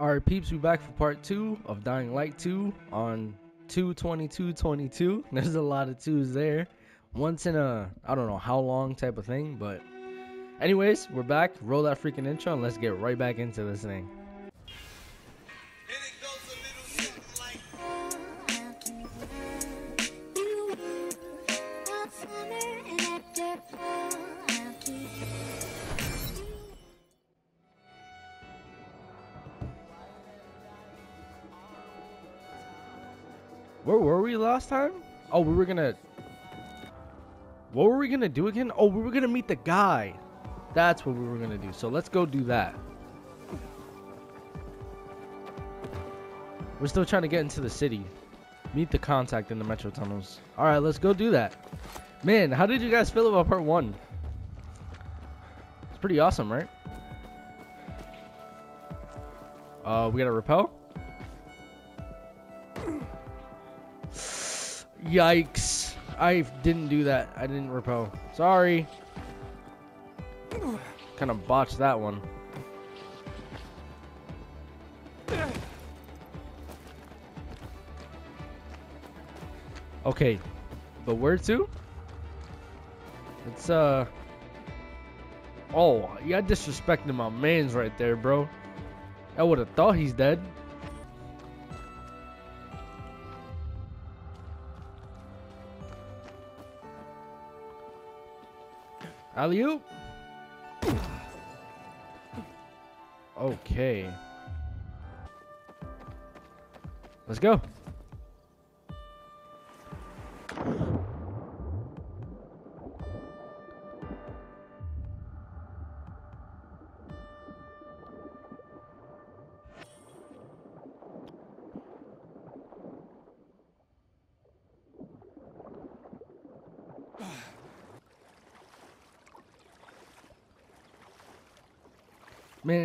Alright, peeps, we back for part two of Dying Light 2 on 22222. There's a lot of twos there. Once in a, I don't know how long type of thing, but. Anyways, we're back. Roll that freaking intro and let's get right back into this thing. Time? Oh, we were gonna. What were we gonna do again? Oh, we were gonna meet the guy. That's what we were gonna do. So let's go do that. We're still trying to get into the city. Meet the contact in the metro tunnels. Alright, let's go do that. Man, how did you guys feel about part one? It's pretty awesome, right? Uh, we gotta repel? Yikes. I didn't do that. I didn't repel. Sorry. Kind of botched that one. Okay. But where to? It's, uh... Oh, yeah, disrespecting my mans right there, bro. I would have thought he's dead. Alley oop. Okay. Let's go.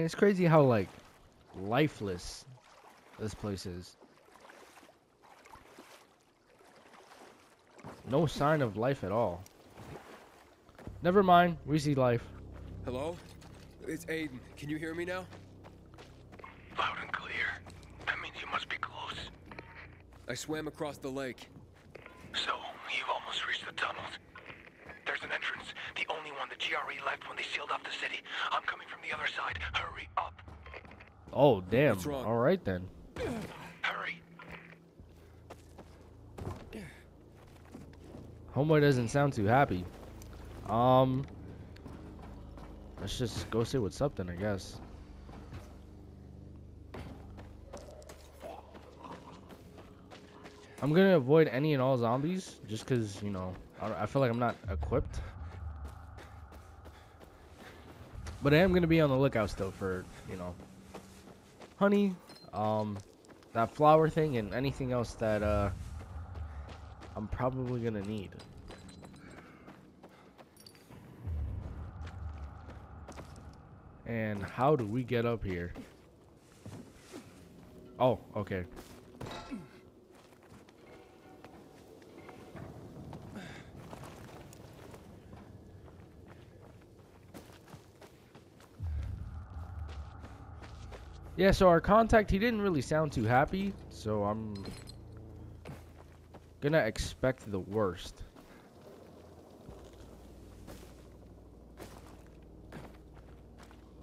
Man, it's crazy how like lifeless this place is. No sign of life at all. Never mind, we see life. Hello? It's Aiden. Can you hear me now? Loud and clear. That means you must be close. I swam across the lake. So, you've almost reached the tunnels. There's an entrance, the only GRE left when they sealed off the city. I'm coming from the other side. Hurry up. Oh damn. Alright then. Hurry. Homeboy doesn't sound too happy. Um Let's just go say what's up then, I guess. I'm gonna avoid any and all zombies, just cause you know I, I feel like I'm not equipped. But I am gonna be on the lookout still for you know honey, um, that flower thing, and anything else that uh I'm probably gonna need. And how do we get up here? Oh, okay. Yeah, so our contact, he didn't really sound too happy, so I'm gonna expect the worst.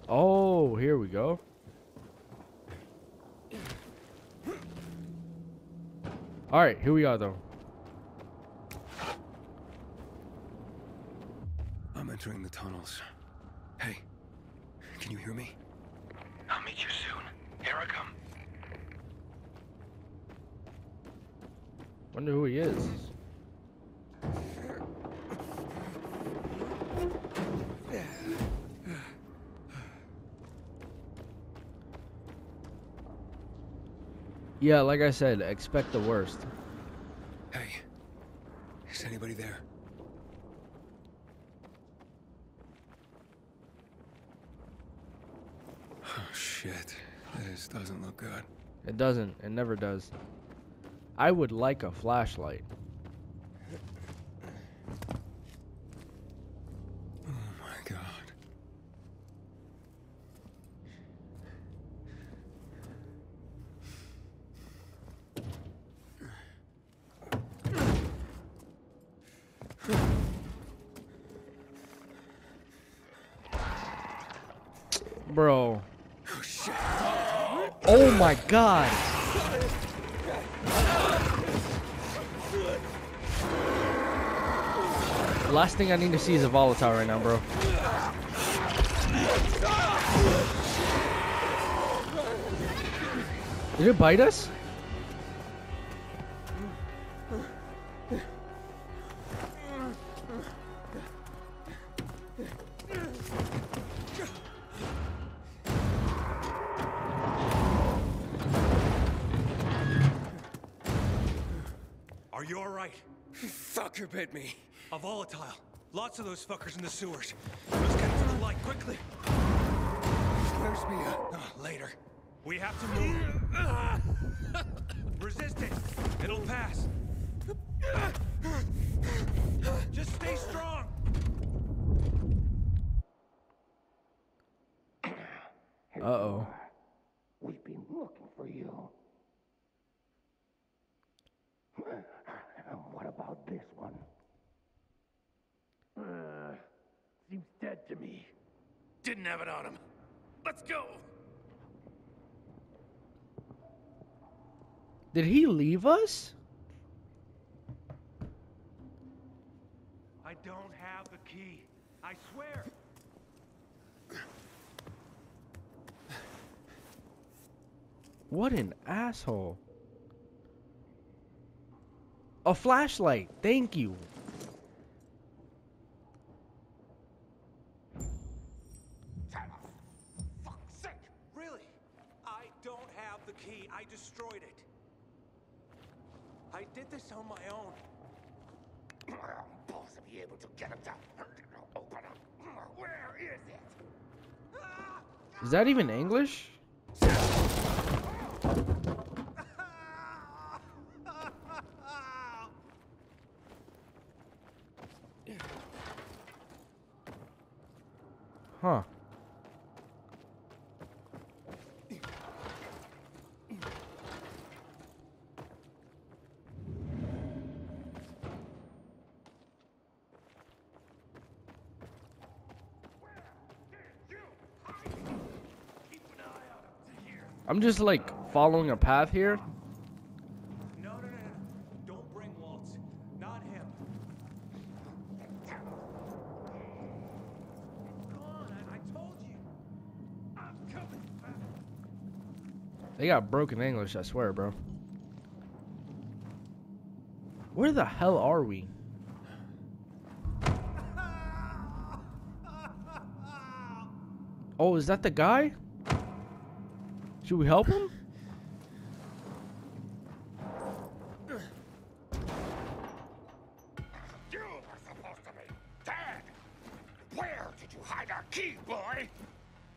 Oh, here we go. All right, here we are though. I'm entering the tunnels. Hey, can you hear me? I'll meet you soon. Here I come. Wonder who he is. Yeah, like I said, expect the worst. Hey, is anybody there? Oh shit, this doesn't look good. It doesn't. It never does. I would like a flashlight. Oh my god. Bro. Oh shit. Oh my god. Last thing I need to see is a volatile right now, bro. Did it bite us? Me. A volatile. Lots of those fuckers in the sewers. Let's get to the light quickly. Where's Mia? Ah, later. We have to move. Resist it. It'll pass. Just stay strong. Uh oh. We've been looking for you. And what about this one? Uh, seems dead to me. Didn't have it on him. Let's go. Did he leave us? I don't have the key. I swear. What an asshole. A flashlight. Thank you. Fuck's sake. Really? I don't have the key. I destroyed it. I did this on my own. I'm supposed to be able to get him to open up. Where is it? Is that even English? I'm just like following a path here. No, no, no, no. Don't bring Waltz. Not him. On, I, I told you. I'm coming back. They got broken English, I swear, bro. Where the hell are we? Oh, is that the guy? Should we help him? You were supposed to be dead. Where did you hide our key, boy?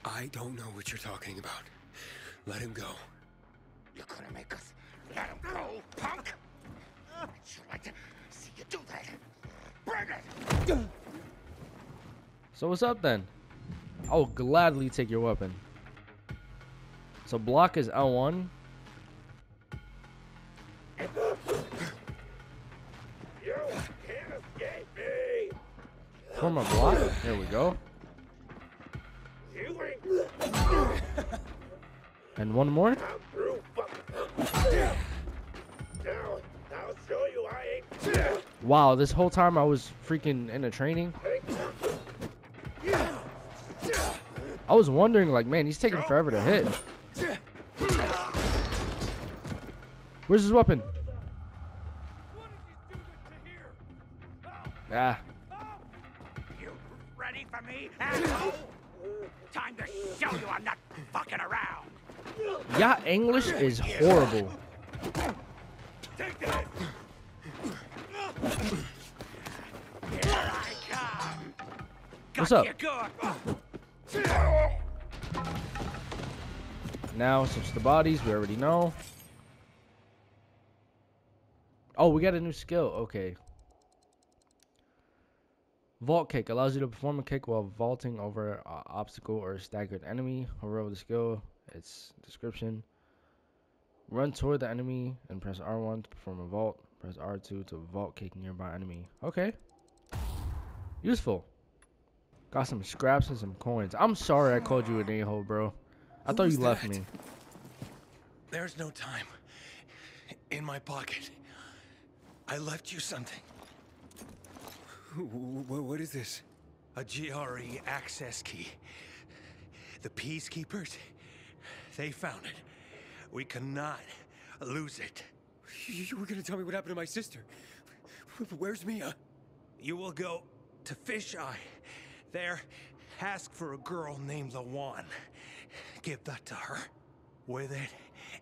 I don't know what you're talking about. Let him go. You're gonna make us let him go, punk? I'd sure like to see you do that. Bring it! So what's up then? I will gladly take your weapon. So block is L1. You can't escape me! Form a block. There we go. And one more. Wow, this whole time I was freaking in a training. I was wondering, like, man, he's taking forever to hit. Where's his weapon? Ah, You ready for me, asshole? Time to show you I'm not fucking around. yeah, English is horrible. Take that! Here I come! What's up? Now, since the bodies. We already know. Oh, we got a new skill. Okay. Vault kick allows you to perform a kick while vaulting over an obstacle or a staggered enemy. Hover over the skill. Its description. Run toward the enemy and press R1 to perform a vault. Press R2 to vault kick nearby enemy. Okay. Useful. Got some scraps and some coins. I'm sorry I called you an a-hole, bro. I Who thought you left that? me. There's no time. In my pocket. I left you something. What is this? A GRE access key. The Peacekeepers, they found it. We cannot lose it. You were gonna tell me what happened to my sister. Where's Mia? You will go to Fisheye. There, ask for a girl named Lawan. Give that to her. With it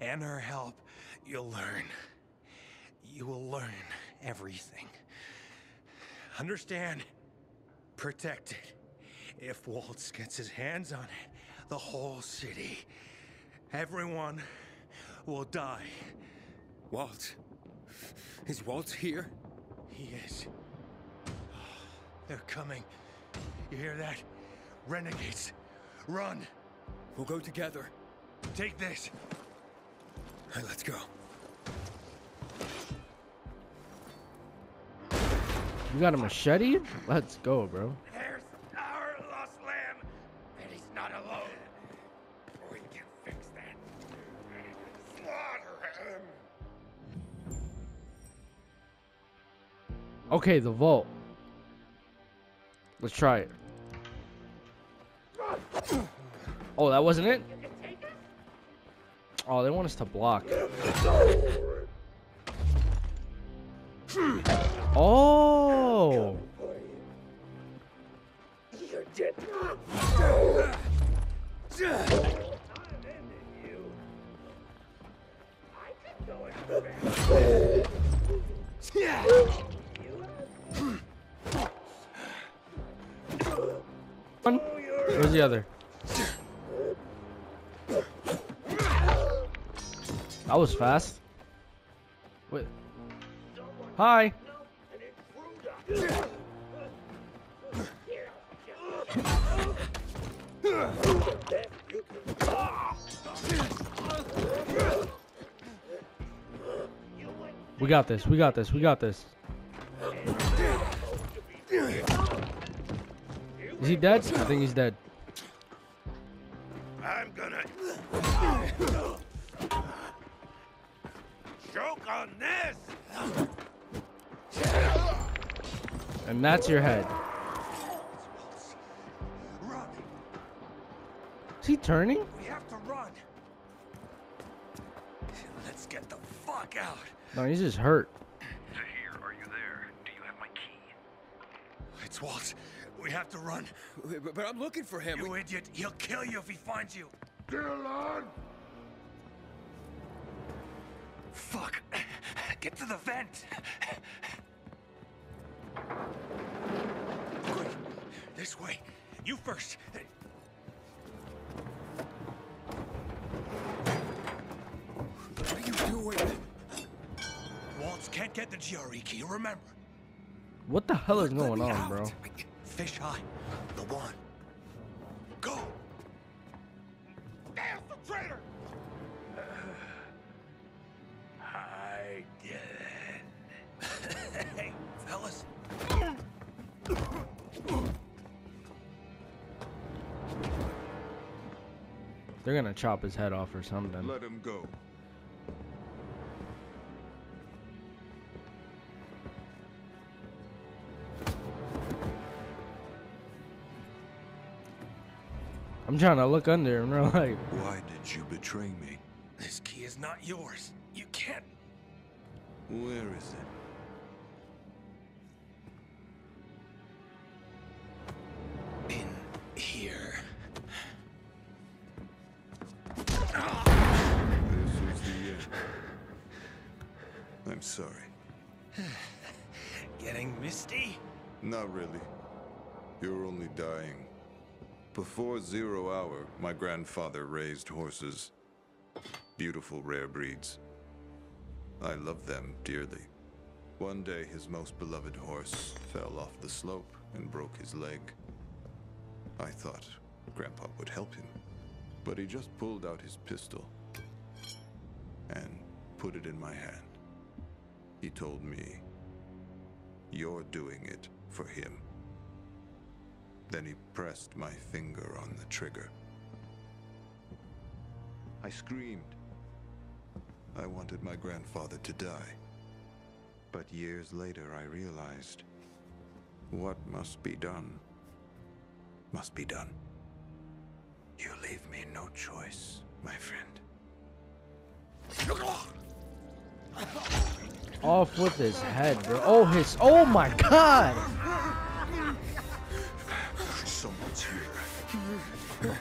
and her help, you'll learn. You will learn everything. Understand? Protect it. If Waltz gets his hands on it, the whole city, everyone will die. Walt. Is Walt here? He is. They're coming. You hear that? Renegades. Run. We'll go together. Take this. All right, let's go. You got a machete? Let's go, bro. There's our lost lamb, and he's not alone. We can fix that. Slaughter him. Okay, the vault. Let's try it. Oh, that wasn't it? Oh, they want us to block. Oh! You're dead. One. Where's the other? That was fast. Wait. Hi. We got this. We got this. We got this. Is he dead? I think he's dead. And that's your head. Run. Is he turning? We have to run. Let's get the fuck out. No, he's just hurt. Zahir, are you there? Do you have my key? It's Walt. We have to run. But, but I'm looking for him. You idiot. He'll kill you if he finds you. Dylan! Fuck. Get to the vent. Quick. This way. You first. What are you doing? Waltz can't get the GRE key, remember. What the hell is Let going on, out. bro? Fish eye. The one. Go. There's the traitor! I did it. hey, fellas. They're gonna chop his head off or something. Let him go. I'm trying to look under and they're like, Why did you betray me? This key is not yours. You can't. Where is it? Sorry. Getting misty? Not really. You're only dying. Before zero hour, my grandfather raised horses. Beautiful rare breeds. I love them dearly. One day, his most beloved horse fell off the slope and broke his leg. I thought Grandpa would help him, but he just pulled out his pistol and put it in my hand. He told me, You're doing it for him. Then he pressed my finger on the trigger. I screamed. I wanted my grandfather to die. But years later, I realized what must be done must be done. You leave me no choice, my friend. Off with his head, bro. Oh, his. Oh my god! Someone's here.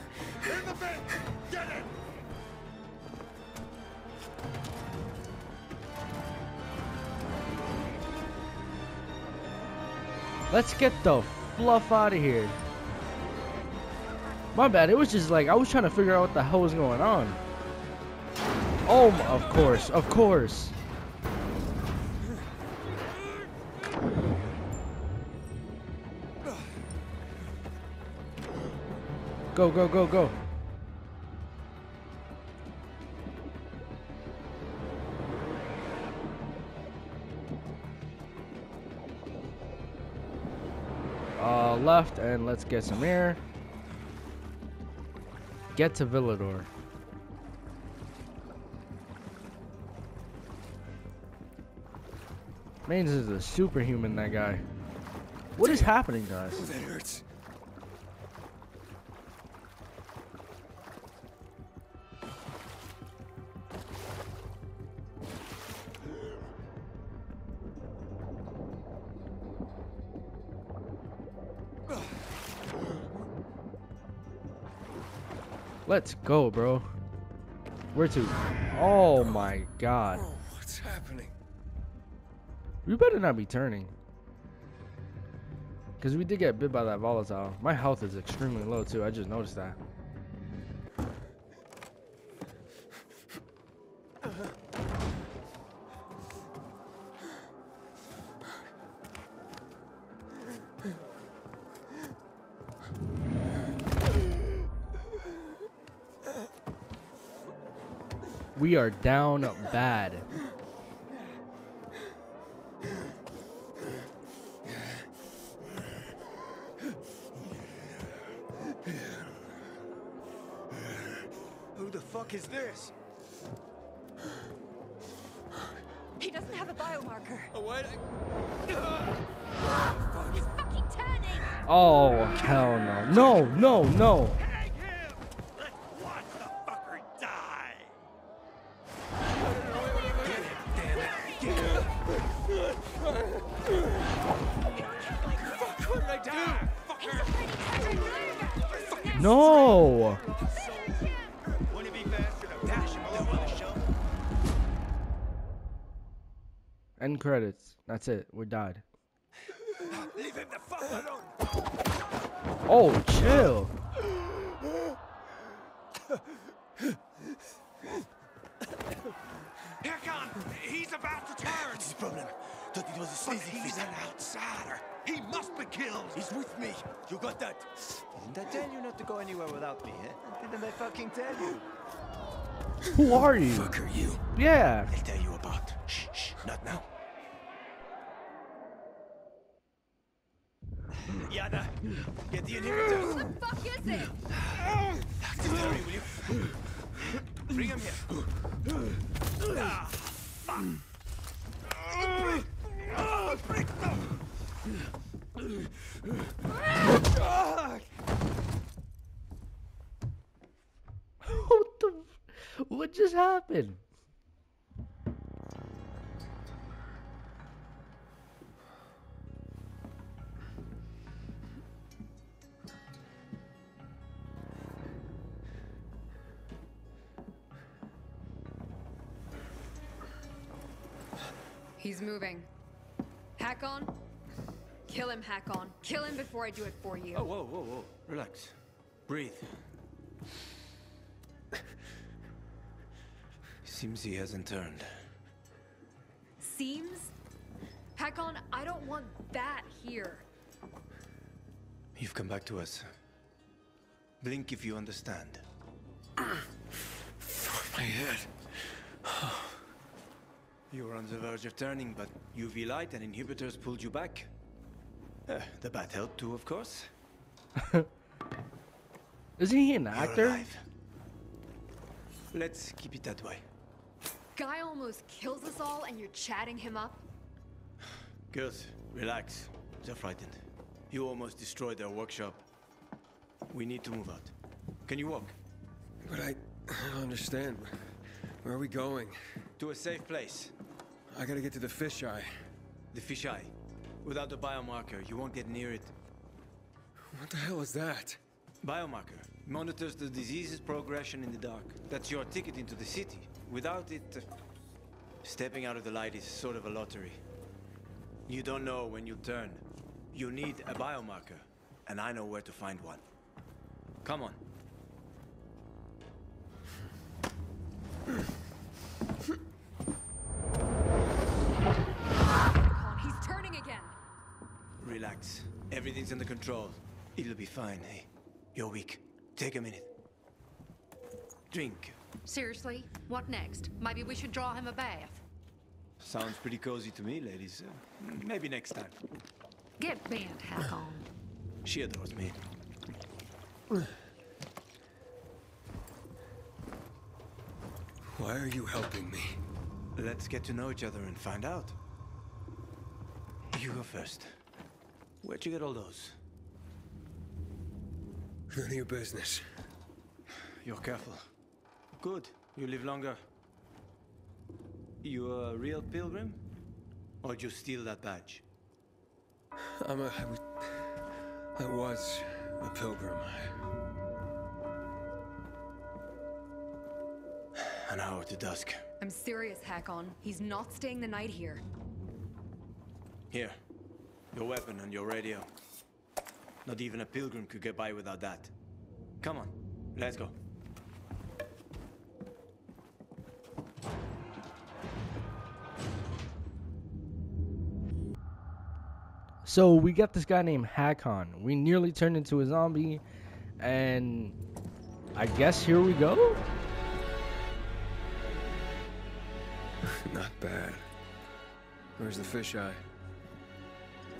Let's get the fluff out of here. My bad. It was just like I was trying to figure out what the hell was going on. Oh, of course, of course. Go, go, go, go. Uh, left, and let's get some air. Get to Villedor. Mains is a superhuman, that guy. What is happening us? That hurts. Let's go, bro. Where to? Oh my god. Bro, what's happening? We better not be turning. Because we did get bit by that volatile. My health is extremely low, too. I just noticed that. We are down bad. Who the fuck is this? He doesn't have a biomarker. Oh, what? He's fucking turning! Oh, hell no. No, no, no. End credits. That's it. We died. Leave him the fuck alone! Oh, chill. Here come! He's about to turn! What's his problem? Thought it was a sleazy He's an outsider. He must be killed. He's with me. You got that? Didn't I tell you not to go anywhere without me, eh? Didn't I fucking tell you? Who are you? Fuck are you? Yeah. I'll tell you about. Shh, shh, not now. Yana, get the inhibitors. What the fuck is it? Dr. Terry, will you? Bring him here. Ah, fuck. What the? f- What just happened? He's moving. Hakon. Kill him, Hakon. Kill him before I do it for you. Oh, whoa, whoa, whoa. Relax. Breathe. Seems he hasn't turned. Seems? Hakon, I don't want that here. You've come back to us. Blink if you understand. Ah. My head. Oh. You were on the verge of turning, but UV light and inhibitors pulled you back. Uh, the bat helped too, of course. Isn't he an You're actor? alive. Let's keep it that way. Guy almost kills us all and you're chatting him up? Girls, relax. They're frightened. You almost destroyed their workshop. We need to move out. Can you walk? But I, I don't understand. Where are we going? To a safe place. I gotta get to the fisheye. The fisheye. Without the biomarker, you won't get near it. What the hell is that? Biomarker monitors the disease's progression in the dark. That's your ticket into the city. Without it, uh, stepping out of the light is sort of a lottery. You don't know when you'll turn. You need a biomarker, and I know where to find one. Come on. Relax. Everything's under control. It'll be fine, hey? You're weak. Take a minute. Drink. Seriously? What next? Maybe we should draw him a bath. Sounds pretty cozy to me, ladies. Uh, maybe next time. Get bent, Hakon. She adores me. Why are you helping me? Let's get to know each other and find out. You go first. Where'd you get all those? None of your business. You're careful. Good. You live longer. You a real pilgrim? Or you steal that badge? I'm a. I was, was a pilgrim. An hour to dusk. I'm serious, Hakon. He's not staying the night here. Here. Your weapon and your radio. Not even a pilgrim could get by without that. Come on. Let's go. So we got this guy named Hakon. We nearly turned into a zombie, and I guess here we go. Not bad. Where's the fisheye?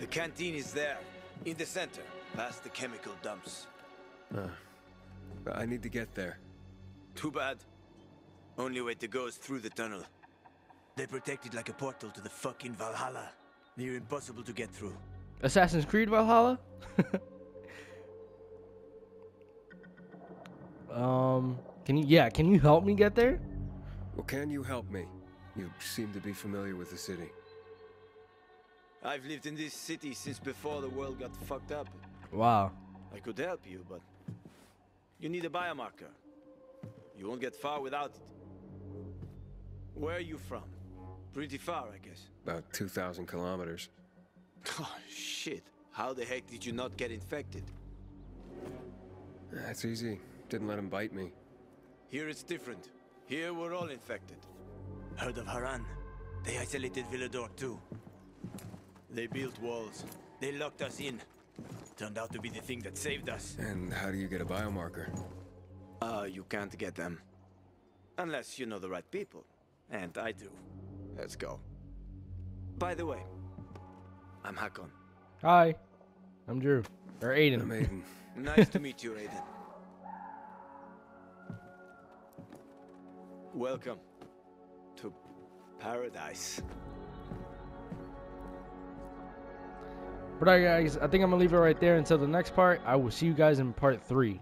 The canteen is there. In the center. Past the chemical dumps. Uh, I need to get there. Too bad. Only way to go is through the tunnel. They protect it like a portal to the fucking Valhalla. Near impossible to get through. Assassin's Creed Valhalla. um, can you? Yeah, can you help me get there? Well, can you help me? You seem to be familiar with the city. I've lived in this city since before the world got fucked up. Wow. I could help you, but you need a biomarker. You won't get far without it. Where are you from? Pretty far, I guess. About 2,000 kilometers. Oh, shit. How the heck did you not get infected? That's easy. Didn't let him bite me. Here it's different. Here we're all infected. Heard of Harran? They isolated Villedor too. They built walls. They locked us in. Turned out to be the thing that saved us. And how do you get a biomarker? Uh, you can't get them. Unless you know the right people. And I do. Let's go. By the way, I'm Hakon. Hi, I'm Drew or Aiden. I'm Aiden. Nice to meet you, Aiden. Welcome to paradise. But guys, I think I'm gonna leave it right there until the next part. I will see you guys in part three.